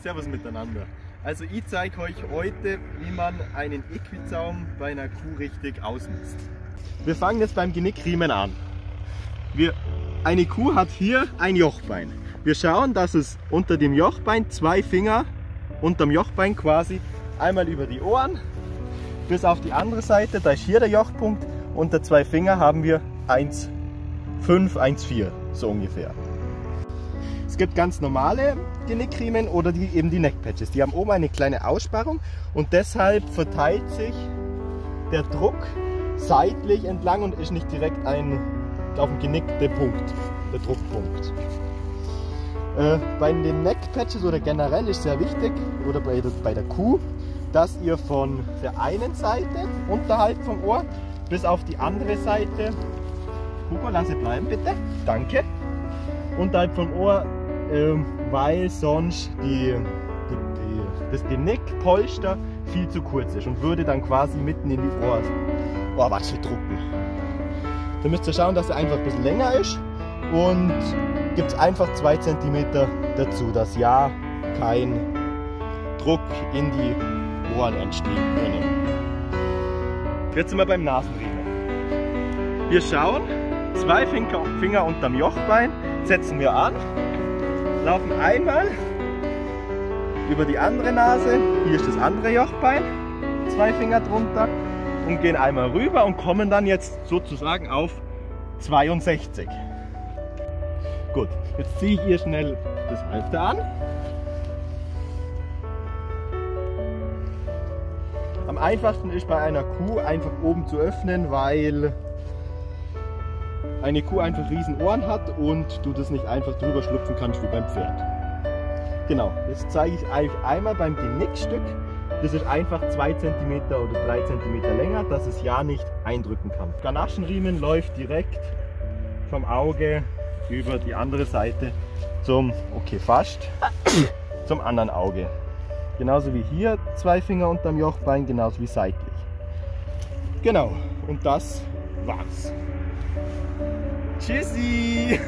Servus miteinander. Also ich zeige euch heute, wie man einen Equizaum bei einer Kuh richtig ausmisst. Wir fangen jetzt beim Genickriemen an. Wir, eine Kuh hat hier ein Jochbein. Wir schauen, dass es unter dem Jochbein zwei Finger unterm Jochbein quasi einmal über die Ohren bis auf die andere Seite, da ist hier der Jochpunkt, unter zwei Finger haben wir 1,5, 1,4 so ungefähr. Gibt ganz normale Genickriemen oder die, eben die Neckpatches. Die haben oben eine kleine Aussparung und deshalb verteilt sich der Druck seitlich entlang und ist nicht direkt ein auf dem Genick der Punkt, der Druckpunkt. Äh, bei den Neckpatches oder generell ist sehr wichtig, oder bei der, bei der Kuh, dass ihr von der einen Seite unterhalb vom Ohr bis auf die andere Seite, Hugo, lass es bleiben bitte, danke, unterhalb vom Ohr ähm, weil sonst die, die, die, das Genickpolster viel zu kurz ist und würde dann quasi mitten in die Ohr, Ohrwatte drucken. Da müsst ihr schauen, dass er einfach ein bisschen länger ist und gibt es einfach 2 cm dazu, dass ja kein Druck in die Ohren entstehen können. Jetzt sind wir beim Nasenriemen. Wir schauen, zwei Finger, Finger unterm Jochbein setzen wir an laufen einmal über die andere Nase, hier ist das andere Jochbein, zwei Finger drunter und gehen einmal rüber und kommen dann jetzt sozusagen auf 62. Gut, jetzt ziehe ich hier schnell das Halfter an. Am einfachsten ist bei einer Kuh einfach oben zu öffnen, weil eine Kuh einfach riesen Ohren hat und du das nicht einfach drüber schlüpfen kannst wie beim Pferd. Genau, jetzt zeige ich euch einmal beim Genickstück. Das ist einfach 2 cm oder 3 cm länger, dass es ja nicht eindrücken kann. Ganaschenriemen läuft direkt vom Auge über die andere Seite zum, okay fast, zum anderen Auge. Genauso wie hier zwei Finger unterm Jochbein, genauso wie seitlich. Genau, und das war's. Tschüssi!